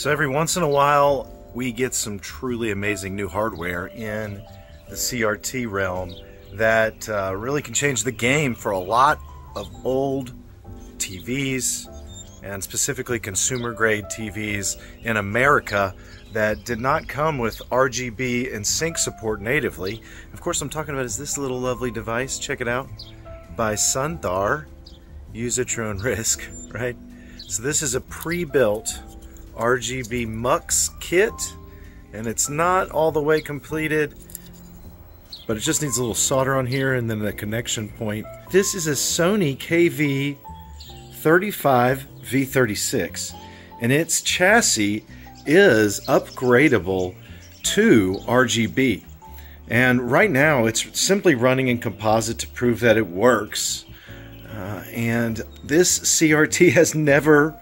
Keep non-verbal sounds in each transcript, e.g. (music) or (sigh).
So every once in a while, we get some truly amazing new hardware in the CRT realm that uh, really can change the game for a lot of old TVs and specifically consumer grade TVs in America that did not come with RGB and sync support natively. Of course, I'm talking about is this little lovely device. Check it out by Sunthar. Use at your own risk, (laughs) right? So this is a pre-built RGB MUX kit and it's not all the way completed but it just needs a little solder on here and then a connection point. This is a Sony KV 35 V36 and its chassis is upgradable to RGB. And right now it's simply running in composite to prove that it works. Uh, and this CRT (laughs) has never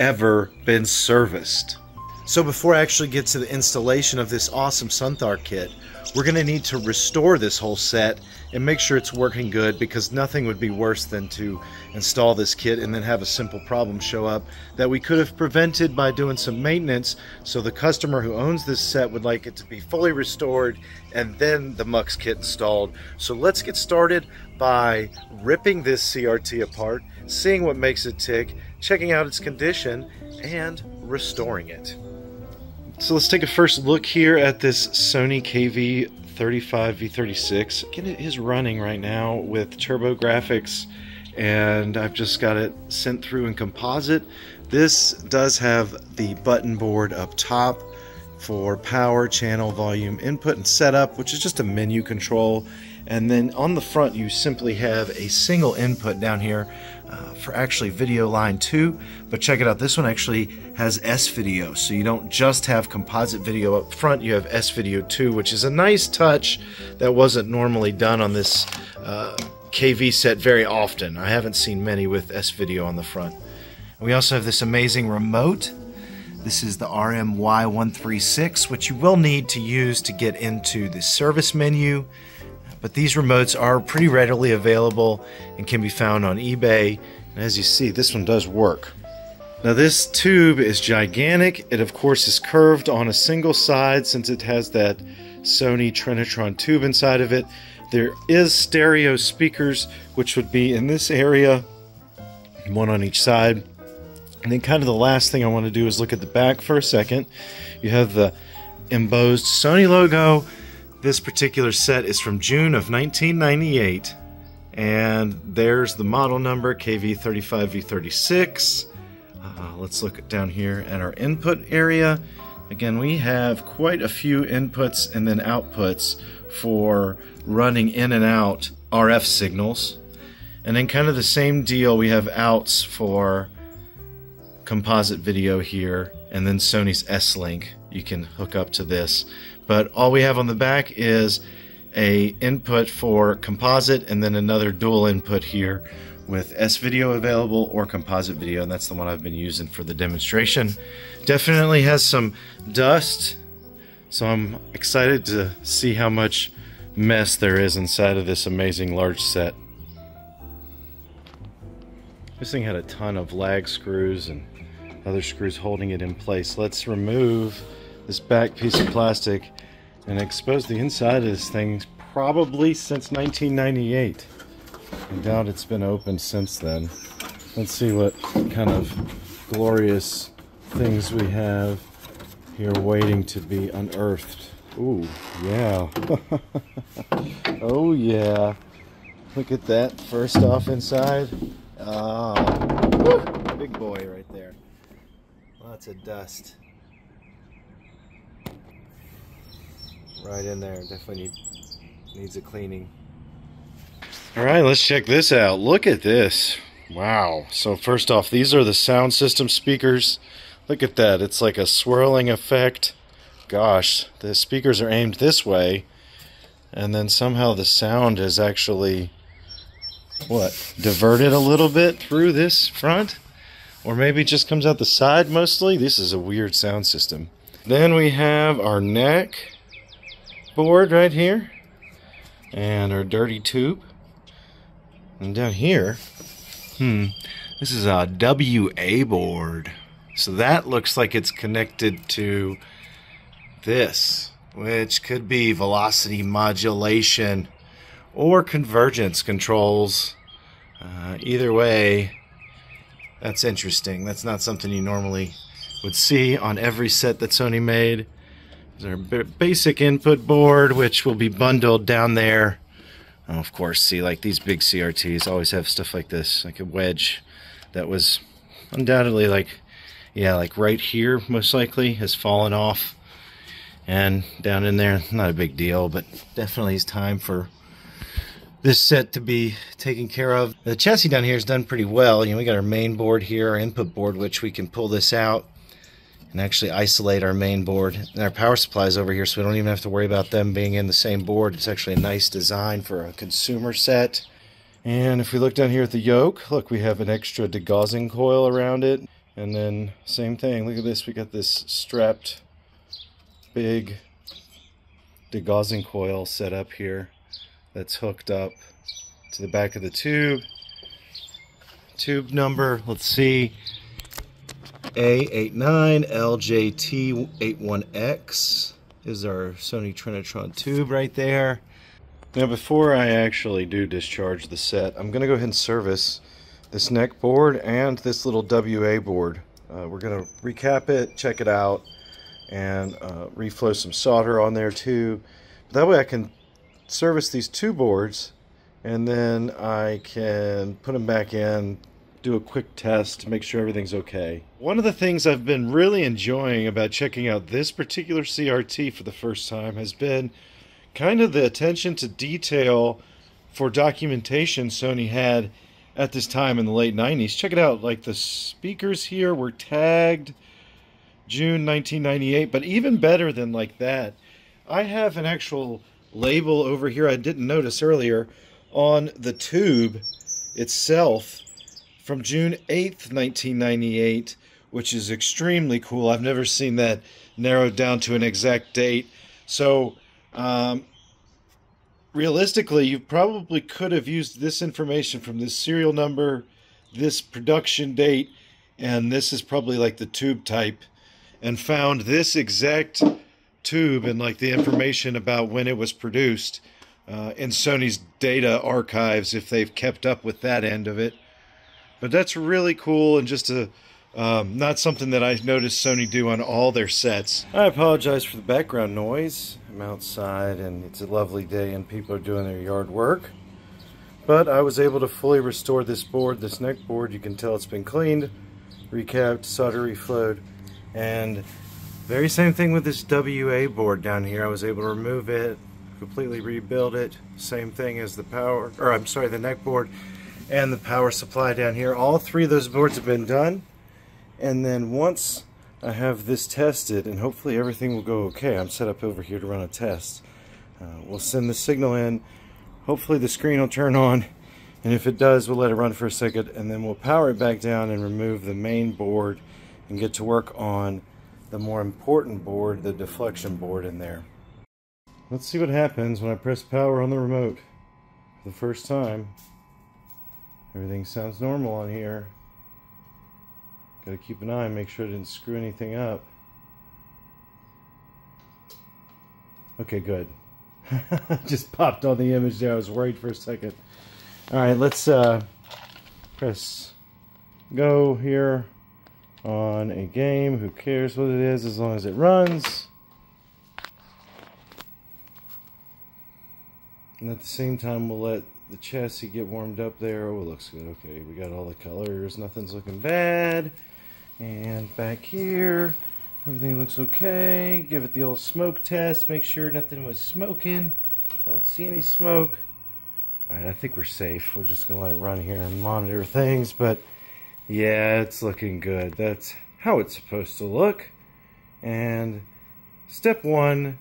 ever been serviced. So before I actually get to the installation of this awesome Sunthar kit, we're going to need to restore this whole set and make sure it's working good because nothing would be worse than to install this kit and then have a simple problem show up that we could have prevented by doing some maintenance so the customer who owns this set would like it to be fully restored and then the MUX kit installed. So let's get started by ripping this CRT apart, seeing what makes it tick, checking out its condition, and restoring it. So let's take a first look here at this Sony KV35 V36. Again, it is running right now with TurboGrafx and I've just got it sent through in composite. This does have the button board up top for power, channel, volume, input, and setup, which is just a menu control. And then on the front, you simply have a single input down here uh, for actually video line 2 but check it out. This one actually has S video so you don't just have composite video up front you have S video 2 which is a nice touch that wasn't normally done on this uh, KV set very often. I haven't seen many with S video on the front. We also have this amazing remote. This is the RMY136 which you will need to use to get into the service menu but these remotes are pretty readily available and can be found on eBay. And as you see, this one does work. Now this tube is gigantic. It of course is curved on a single side since it has that Sony Trinitron tube inside of it. There is stereo speakers which would be in this area, one on each side. And then kind of the last thing I want to do is look at the back for a second. You have the embossed Sony logo this particular set is from June of 1998, and there's the model number KV35V36. Uh, let's look down here at our input area. Again, we have quite a few inputs and then outputs for running in and out RF signals. And then kind of the same deal, we have outs for composite video here, and then Sony's S-Link you can hook up to this. But all we have on the back is a input for composite and then another dual input here with S video available or composite video and that's the one I've been using for the demonstration. Definitely has some dust so I'm excited to see how much mess there is inside of this amazing large set. This thing had a ton of lag screws and other screws holding it in place. Let's remove this back piece of plastic and expose the inside of this thing probably since 1998. I doubt it's been opened since then. Let's see what kind of glorious things we have here waiting to be unearthed. Ooh, yeah. (laughs) oh, yeah. Look at that. First off inside. Oh, big boy right there. Lots of dust. Right in there. Definitely need, needs a cleaning. All right, let's check this out. Look at this. Wow. So first off, these are the sound system speakers. Look at that. It's like a swirling effect. Gosh, the speakers are aimed this way. And then somehow the sound is actually, what, diverted a little bit through this front? Or maybe just comes out the side mostly? This is a weird sound system. Then we have our neck board right here and our dirty tube and down here hmm this is a WA board So that looks like it's connected to this, which could be velocity modulation or convergence controls. Uh, either way, that's interesting. That's not something you normally would see on every set that Sony made. There's our basic input board, which will be bundled down there. Oh, of course, see, like these big CRTs always have stuff like this, like a wedge that was undoubtedly like, yeah, like right here, most likely, has fallen off. And down in there, not a big deal, but definitely it's time for this set to be taken care of. The chassis down here is done pretty well. You know, we got our main board here, our input board, which we can pull this out and actually isolate our main board. And our power supplies over here, so we don't even have to worry about them being in the same board. It's actually a nice design for a consumer set. And if we look down here at the yoke, look, we have an extra degaussing coil around it. And then same thing, look at this, we got this strapped big degaussing coil set up here that's hooked up to the back of the tube. Tube number, let's see, A89LJT81X is our Sony Trinitron tube right there. Now before I actually do discharge the set, I'm going to go ahead and service this neck board and this little WA board. Uh, we're going to recap it, check it out, and uh, reflow some solder on there too. That way I can service these two boards and then I can put them back in, do a quick test to make sure everything's okay. One of the things I've been really enjoying about checking out this particular CRT for the first time has been kind of the attention to detail for documentation Sony had at this time in the late 90s. Check it out, like the speakers here were tagged June 1998, but even better than like that, I have an actual label over here I didn't notice earlier on the tube itself from June 8th, 1998, which is extremely cool. I've never seen that narrowed down to an exact date. So, um, realistically, you probably could have used this information from this serial number, this production date, and this is probably like the tube type, and found this exact tube and like the information about when it was produced uh, in Sony's data archives if they've kept up with that end of it. But that's really cool and just a um, not something that I noticed Sony do on all their sets. I apologize for the background noise. I'm outside and it's a lovely day and people are doing their yard work. But I was able to fully restore this board, this neck board. You can tell it's been cleaned, recapped, solder reflowed, and very same thing with this WA board down here. I was able to remove it, completely rebuild it. Same thing as the power, or I'm sorry, the neck board and the power supply down here. All three of those boards have been done. And then once I have this tested, and hopefully everything will go okay, I'm set up over here to run a test. Uh, we'll send the signal in. Hopefully the screen will turn on. And if it does, we'll let it run for a second, and then we'll power it back down and remove the main board and get to work on the more important board, the deflection board in there. Let's see what happens when I press power on the remote for the first time. Everything sounds normal on here. Gotta keep an eye and make sure I didn't screw anything up. Okay, good. (laughs) Just popped on the image there. I was worried for a second. Alright, let's uh, press go here on a game. Who cares what it is as long as it runs. And at the same time, we'll let the chassis get warmed up there. Oh, it looks good. Okay, we got all the colors. Nothing's looking bad. And back here, everything looks okay. Give it the old smoke test. Make sure nothing was smoking. Don't see any smoke. Alright, I think we're safe. We're just going to let it run here and monitor things. But yeah, it's looking good. That's how it's supposed to look. And step one,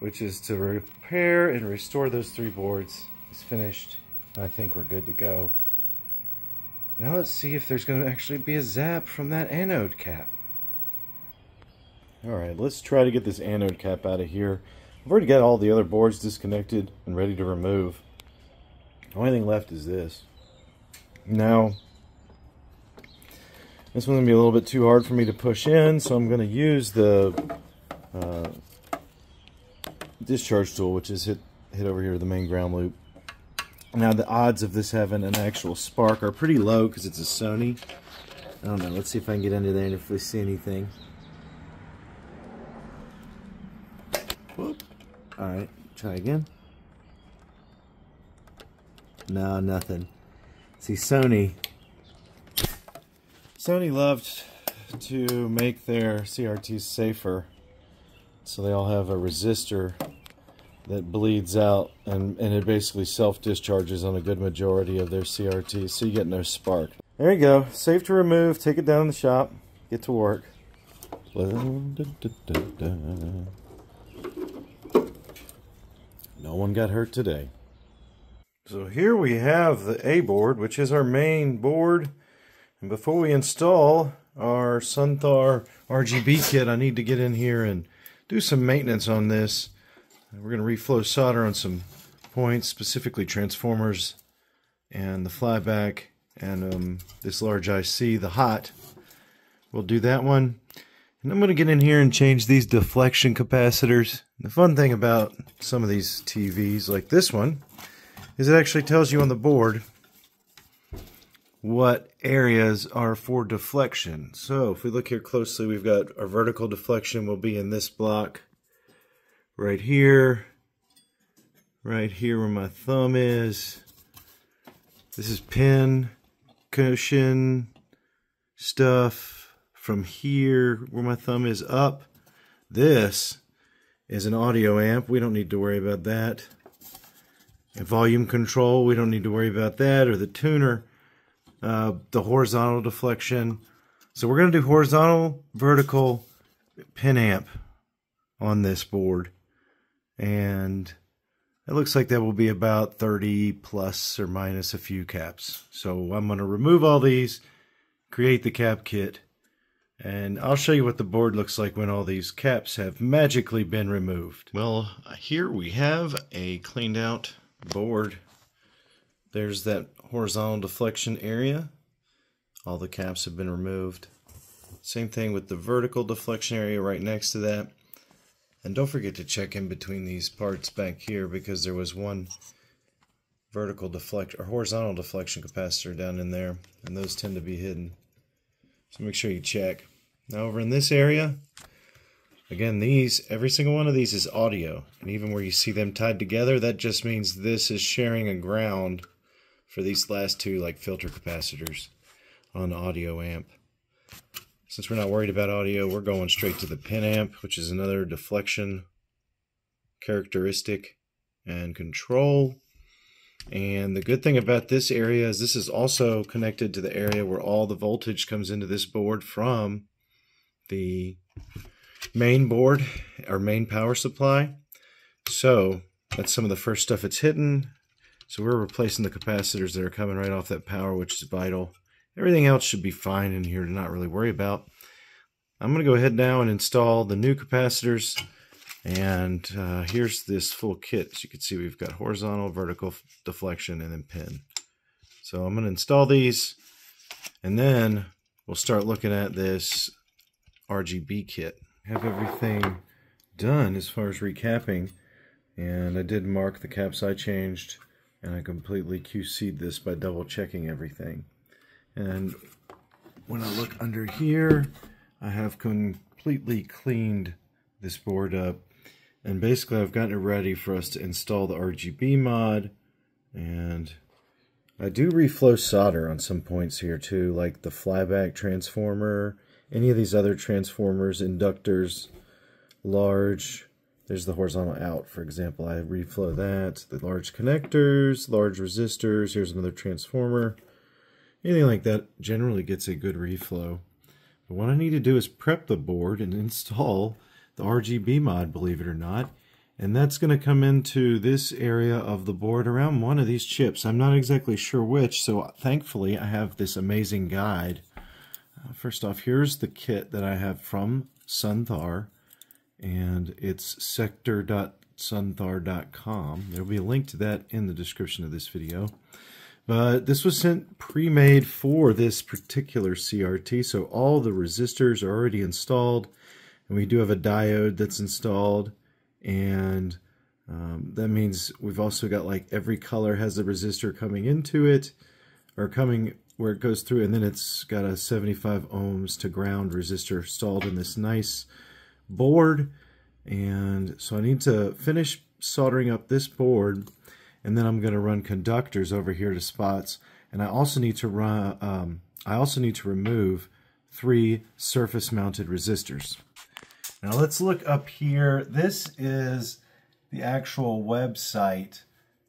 which is to repair and restore those three boards, is finished. I think we're good to go. Now let's see if there's going to actually be a zap from that anode cap. Alright, let's try to get this anode cap out of here. I've already got all the other boards disconnected and ready to remove. The only thing left is this. Now, This one's going to be a little bit too hard for me to push in, so I'm going to use the uh, discharge tool, which is hit, hit over here to the main ground loop. Now the odds of this having an actual spark are pretty low because it's a Sony. I don't know. Let's see if I can get under there and if we see anything. Whoop. All right, try again. No, nothing. See, Sony. Sony loved to make their CRTs safer. So they all have a resistor that bleeds out and, and it basically self-discharges on a good majority of their CRTs, so you get no spark. There you go. Safe to remove. Take it down in the shop. Get to work. No one got hurt today. So here we have the A board, which is our main board. And before we install our Sunthar RGB kit, I need to get in here and do some maintenance on this. We're going to reflow solder on some points, specifically transformers and the flyback and um, this large IC, the hot. We'll do that one. And I'm going to get in here and change these deflection capacitors. The fun thing about some of these TVs, like this one, is it actually tells you on the board what areas are for deflection. So if we look here closely, we've got our vertical deflection will be in this block right here, right here where my thumb is. This is pin, cushion, stuff from here where my thumb is up. This is an audio amp. We don't need to worry about that. And volume control, we don't need to worry about that. Or the tuner, uh, the horizontal deflection. So we're going to do horizontal, vertical, pin amp on this board and it looks like that will be about 30 plus or minus a few caps. So I'm going to remove all these, create the cap kit, and I'll show you what the board looks like when all these caps have magically been removed. Well, here we have a cleaned out board. There's that horizontal deflection area. All the caps have been removed. Same thing with the vertical deflection area right next to that. And don't forget to check in between these parts back here because there was one vertical deflect or horizontal deflection capacitor down in there and those tend to be hidden. So make sure you check. Now over in this area, again these, every single one of these is audio and even where you see them tied together that just means this is sharing a ground for these last two like filter capacitors on audio amp. Since we're not worried about audio, we're going straight to the pin amp, which is another deflection characteristic and control. And the good thing about this area is this is also connected to the area where all the voltage comes into this board from the main board or main power supply. So that's some of the first stuff it's hitting. So we're replacing the capacitors that are coming right off that power, which is vital. Everything else should be fine in here to not really worry about. I'm going to go ahead now and install the new capacitors. And uh, here's this full kit. As you can see, we've got horizontal, vertical deflection, and then pin. So I'm going to install these. And then we'll start looking at this RGB kit. Have everything done as far as recapping. And I did mark the caps I changed. And I completely QC'd this by double checking everything. And when I look under here, I have completely cleaned this board up. And basically I've gotten it ready for us to install the RGB mod. And I do reflow solder on some points here too, like the flyback transformer, any of these other transformers, inductors, large, there's the horizontal out, for example. I reflow that. The large connectors, large resistors, here's another transformer. Anything like that generally gets a good reflow. But what I need to do is prep the board and (laughs) install the RGB mod, believe it or not. And that's going to come into this area of the board around one of these chips. I'm not exactly sure which, so thankfully I have this amazing guide. Uh, first off, here's the kit that I have from Sunthar, and it's sector.sunthar.com. There'll be a link to that in the description of this video. But this was sent pre-made for this particular CRT, so all the resistors are already installed. And we do have a diode that's installed. And um, that means we've also got like every color has a resistor coming into it, or coming where it goes through, and then it's got a 75 ohms to ground resistor installed in this nice board. And so I need to finish soldering up this board and then I'm going to run conductors over here to spots. And I also need to run um, I also need to remove three surface mounted resistors. Now let's look up here. This is the actual website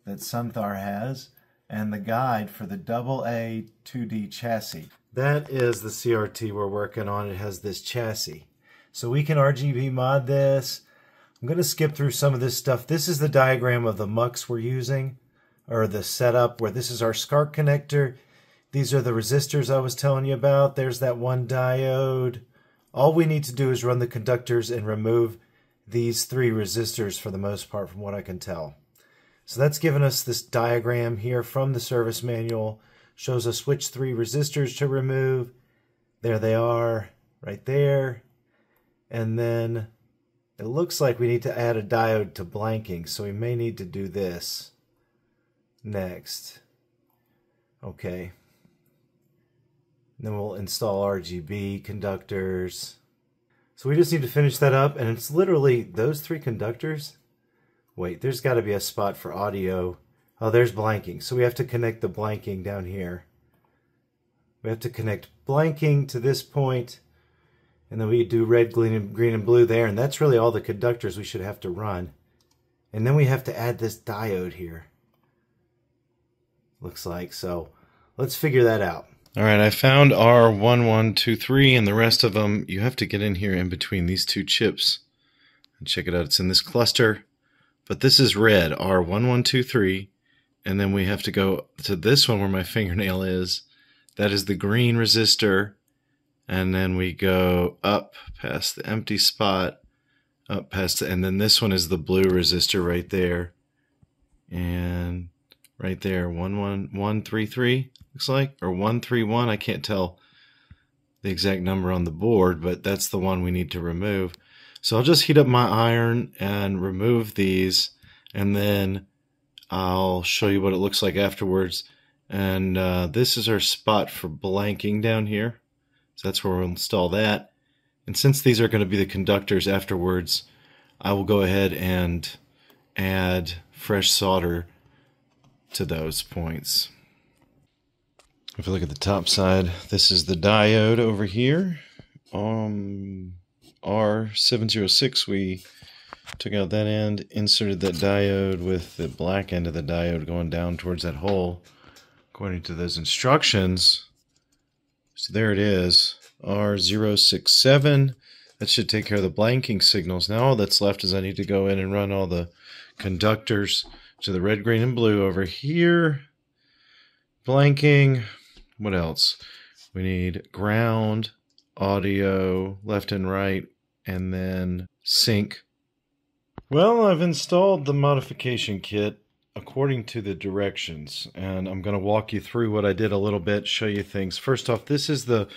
that Sunthar has and the guide for the AA 2D chassis. That is the CRT we're working on. It has this chassis so we can RGB mod this I'm going to skip through some of this stuff. This is the diagram of the mux we're using, or the setup where this is our SCART connector. These are the resistors I was telling you about. There's that one diode. All we need to do is run the conductors and remove these three resistors for the most part from what I can tell. So that's given us this diagram here from the service manual. Shows us which three resistors to remove. There they are, right there. And then it looks like we need to add a diode to blanking, so we may need to do this next. Okay. Then we'll install RGB conductors. So we just need to finish that up, and it's literally those three conductors. Wait, there's got to be a spot for audio. Oh, there's blanking. So we have to connect the blanking down here. We have to connect blanking to this point and then we do red, green, and, green, and blue there. And that's really all the conductors we should have to run. And then we have to add this diode here. Looks like. So let's figure that out. All right, I found R1123 and the rest of them. You have to get in here in between these two chips and check it out. It's in this cluster. But this is red, R1123. And then we have to go to this one where my fingernail is. That is the green resistor and then we go up past the empty spot up past the, and then this one is the blue resistor right there. And right there one one one three three looks like or one three one. I can't tell the exact number on the board but that's the one we need to remove. So I'll just heat up my iron and remove these and then I'll show you what it looks like afterwards. And uh, this is our spot for blanking down here so that's where we'll install that. And since these are going to be the conductors afterwards, I will go ahead and add fresh solder to those points. If you look at the top side, this is the diode over here. Um, R706, we took out that end, inserted that diode with the black end of the diode going down towards that hole. According to those instructions, so there it is, R067. That should take care of the blanking signals. Now all that's left is I need to go in and run all the conductors to the red, green, and blue over here. Blanking. What else? We need ground, audio, left and right, and then sync. Well, I've installed the modification kit according to the directions and I'm going to walk you through what I did a little bit show you things. First off this is the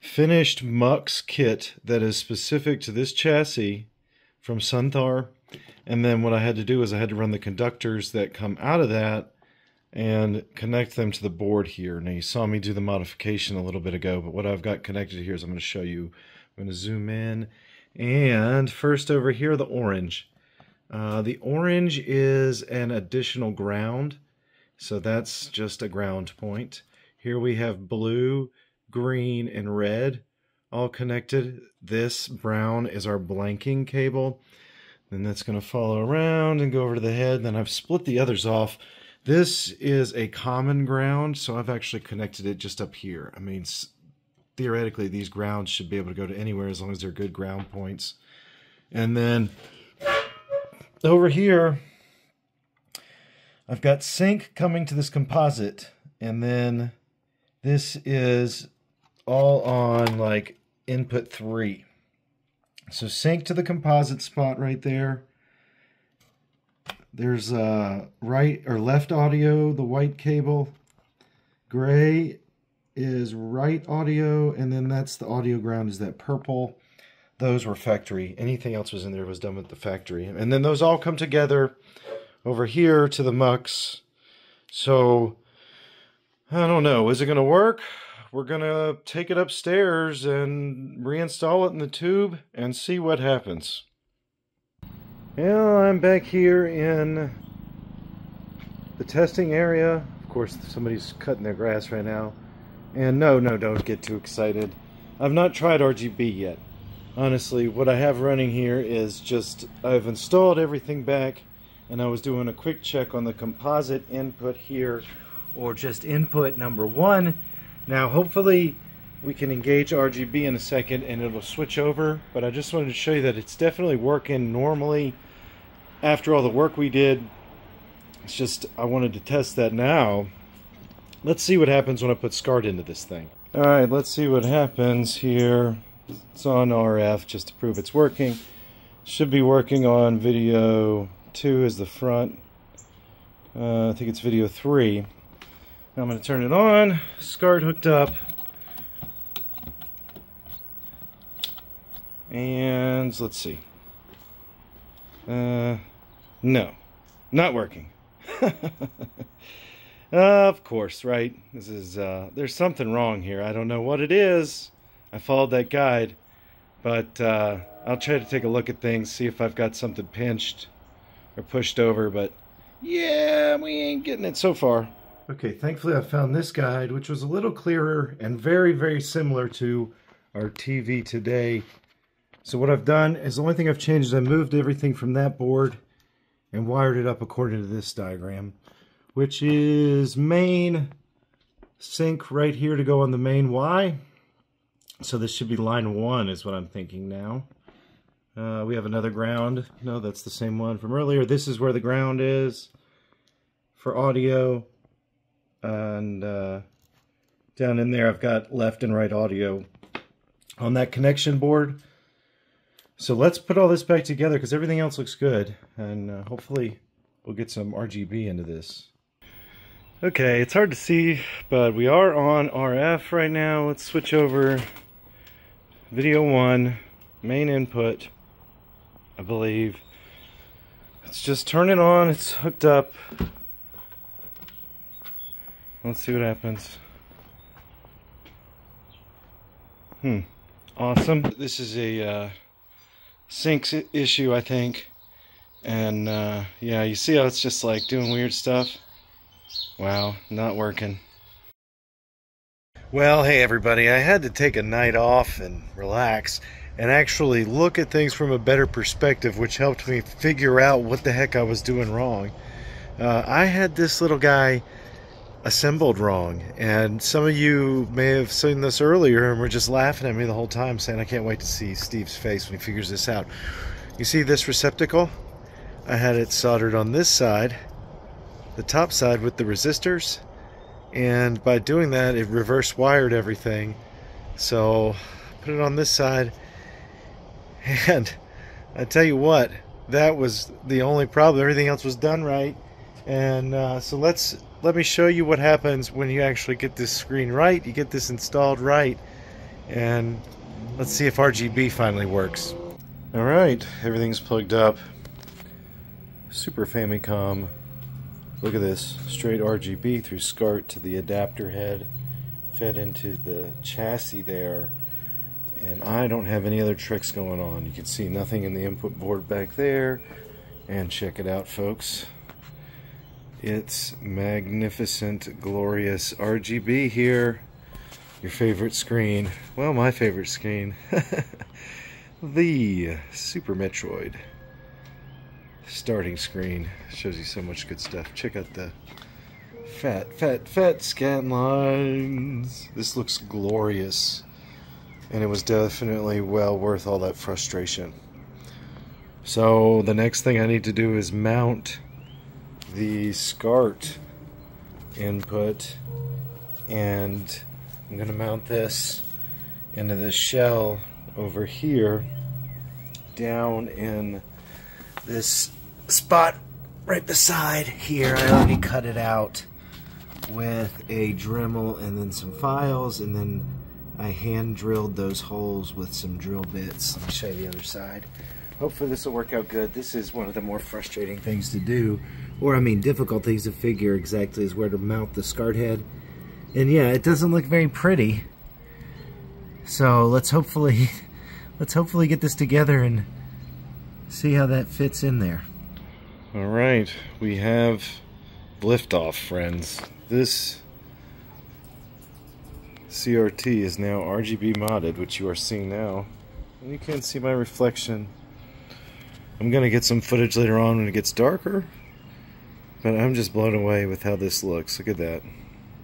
finished Mux kit that is specific to this chassis from Sunthar. And then what I had to do is I had to run the conductors that come out of that and connect them to the board here. Now you saw me do the modification a little bit ago but what I've got connected here is I'm going to show you. I'm going to zoom in. And first over here the orange uh, the orange is an additional ground, so that's just a ground point. Here we have blue, green, and red all connected. This brown is our blanking cable. Then that's going to follow around and go over to the head. Then I've split the others off. This is a common ground, so I've actually connected it just up here. I mean, theoretically, these grounds should be able to go to anywhere as long as they're good ground points. And then over here, I've got sync coming to this composite, and then this is all on like input three. So sync to the composite spot right there. There's uh, right or left audio, the white cable, Gray is right audio, and then that's the audio ground is that purple. Those were factory. Anything else was in there was done with the factory. And then those all come together over here to the mux. So, I don't know. Is it going to work? We're going to take it upstairs and reinstall it in the tube and see what happens. Well, I'm back here in the testing area. Of course, somebody's cutting their grass right now. And no, no, don't get too excited. I've not tried RGB yet. Honestly, what I have running here is just, I've installed everything back and I was doing a quick check on the composite input here or just input number one. Now, hopefully we can engage RGB in a second and it'll switch over, but I just wanted to show you that it's definitely working normally after all the work we did. It's just, I wanted to test that now Let's see what happens when I put SCART into this thing. Alright, let's see what happens here. It's on RF just to prove it's working. Should be working on video 2 is the front. Uh, I think it's video 3. Now I'm going to turn it on. SCART hooked up. And let's see. Uh, no, not working. (laughs) Of course, right? This is, uh, there's something wrong here. I don't know what it is. I followed that guide, but, uh, I'll try to take a look at things, see if I've got something pinched or pushed over, but yeah, we ain't getting it so far. Okay, thankfully I found this guide, which was a little clearer and very, very similar to our TV today. So what I've done is the only thing I've changed is I moved everything from that board and wired it up according to this diagram which is main sync right here to go on the main Y. So this should be line one is what I'm thinking now. Uh, we have another ground. No, that's the same one from earlier. This is where the ground is for audio. And uh, down in there, I've got left and right audio on that connection board. So let's put all this back together because everything else looks good. And uh, hopefully we'll get some RGB into this. Okay, it's hard to see, but we are on RF right now. Let's switch over. Video one, main input, I believe. Let's just turn it on. It's hooked up. Let's see what happens. Hmm. Awesome. This is a uh, sync issue, I think. And uh, yeah, you see how it's just like doing weird stuff. Wow, not working. Well, hey everybody, I had to take a night off and relax and actually look at things from a better perspective, which helped me figure out what the heck I was doing wrong. Uh, I had this little guy assembled wrong, and some of you may have seen this earlier and were just laughing at me the whole time, saying, I can't wait to see Steve's face when he figures this out. You see this receptacle? I had it soldered on this side the top side with the resistors and by doing that it reverse wired everything. So put it on this side. (laughs) And I tell you what that was the only problem. Everything else was done right. And uh, so let's let me show you what happens when you actually get this screen right you get this installed right and let's see if RGB finally works. Alright everything's plugged up. Super Famicom Look at this, straight RGB through SCART to the adapter head, fed into the chassis there. And I don't have any other tricks going on. You can see nothing in the input board back there. And check it out, folks. It's magnificent, glorious RGB here. Your favorite screen. Well, my favorite screen. (laughs) the Super Metroid starting screen. Shows you so much good stuff. Check out the fat, fat, fat scan lines. This looks glorious. And it was definitely well worth all that frustration. So the next thing I need to do is mount the SCART input. And I'm going to mount this into the shell over here down in this spot right beside here. I already cut it out. with a Dremel and then some files and then I hand drilled those holes with some drill bits. Let me show you the other side. Hopefully this will work out good. This is one of the more frustrating things to do, or I mean difficult things to figure exactly is where to mount the SCART head. And yeah, it doesn't look very pretty. So let's hopefully, (laughs) let's hopefully get this together and see how that fits in there. All right, we have liftoff, friends. This CRT is now RGB modded, which you are seeing now. And you can see my reflection. I'm going to get some footage later on when it gets darker. But I'm just blown away with how this looks. Look at that.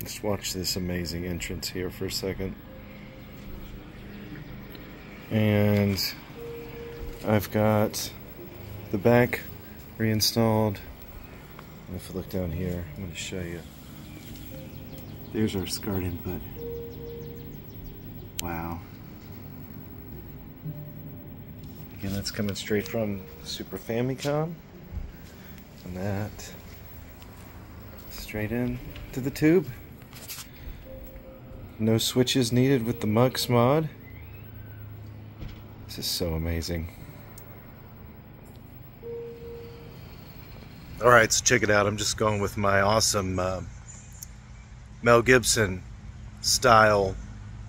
Let's watch this amazing entrance here for a second. And I've got the back reinstalled. And if I look down here, I'm going to show you. There's our SCART input. Wow. Again, that's coming straight from Super Famicom. And that straight in to the tube. No switches needed with the Mux mod. This is so amazing. Alright, so check it out. I'm just going with my awesome uh, Mel Gibson style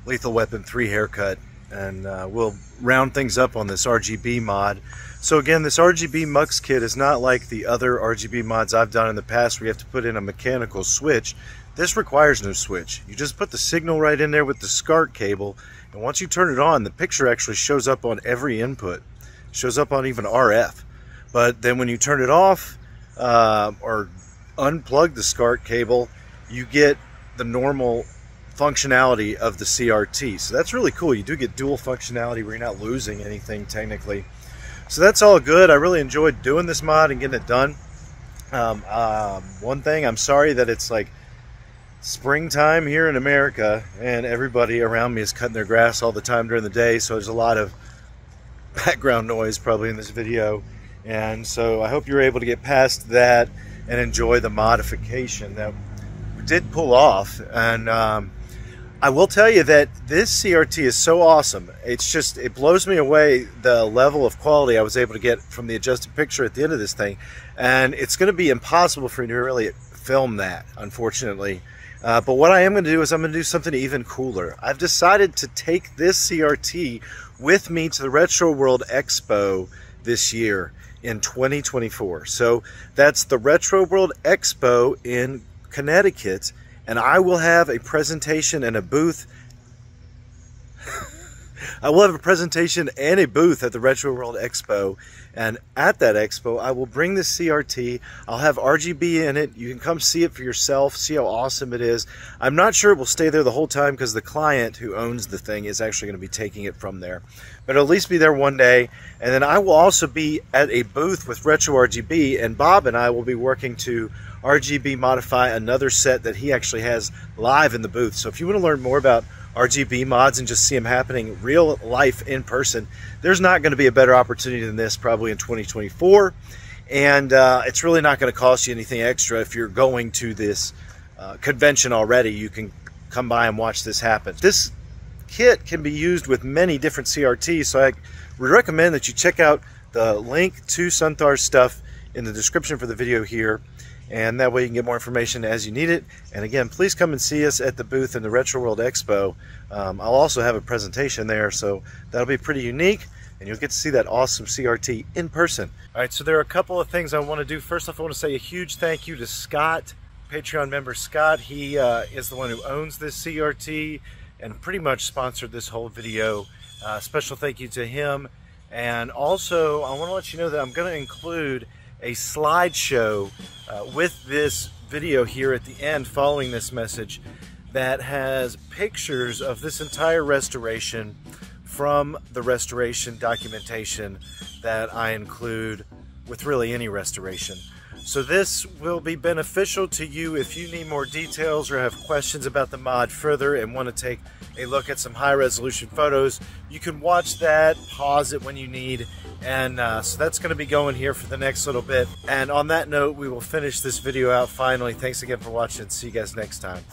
Lethal Weapon 3 haircut and uh, we'll round things up on this RGB mod. So again, this RGB Mux kit is not like the other RGB mods I've done in the past where you have to put in a mechanical switch. This requires no switch. You just put the signal right in there with the SCART cable and once you turn it on, the picture actually shows up on every input. It shows up on even RF. But then when you turn it off uh, or unplug the SCART cable, you get the normal functionality of the CRT. So that's really cool. You do get dual functionality where you're not losing anything technically. So that's all good. I really enjoyed doing this mod and getting it done. Um, um, one thing, I'm sorry that it's like springtime here in America and everybody around me is cutting their grass all the time during the day. So there's a lot of (laughs) background noise probably in this video. And so I hope you're able to get past that and enjoy the modification that we did pull off. And um, I will tell you that this CRT is so awesome. It's just, it blows me away the level of quality I was able to get from the adjusted picture at the end of this thing. And it's going to be impossible for me to really film that, unfortunately. Uh, but what I am going to do is I'm going to do something even cooler. I've decided to take this CRT with me to the Retro World Expo this year in 2024. So that's the Retro World Expo in Connecticut and I will have a presentation and a booth. I will have a presentation and a booth at the Retro World Expo. And at that expo, I will bring the CRT. I'll have RGB in it. You can come see it for yourself, see how awesome it is. I'm not sure it will stay there the whole time because the client who owns the thing is actually going to be taking it from there. But it'll at least be there one day. And then I will also be at a booth with Retro RGB, and Bob and I will be working to RGB modify another set that he actually has live in the booth. So if you want to learn more about RGB mods and just see them happening real life in person, there's not going to be a better opportunity than this probably in 2024. And uh, it's really not going to cost you anything extra if you're going to this uh, convention already. You can come by and watch this happen. This kit can be used with many different CRTs, so I would recommend that you check out the link to Sunthar's stuff in the description for the video here and that way you can get more information as you need it. And again, please come and see us at the booth in the Retro World Expo. Um, I'll also have a presentation there, so that'll be pretty unique, and you'll get to see that awesome CRT in person. All right, so there are a couple of things I want to do. First off, I want to say a huge thank you to Scott, Patreon member Scott. He uh, is the one who owns this CRT and pretty much sponsored this whole video. Uh, special thank you to him. And also, I want to let you know that I'm going to include a slideshow uh, with this video here at the end following this message that has pictures of this entire restoration from the restoration documentation that I include with really any restoration. So this will be beneficial to you if you need more details or have questions about the mod further and want to take a look at some high resolution photos. You can watch that, pause it when you need, And uh, so that's going to be going here for the next little bit. And on that note, we will finish this video out finally. Thanks again for watching. See you guys next time.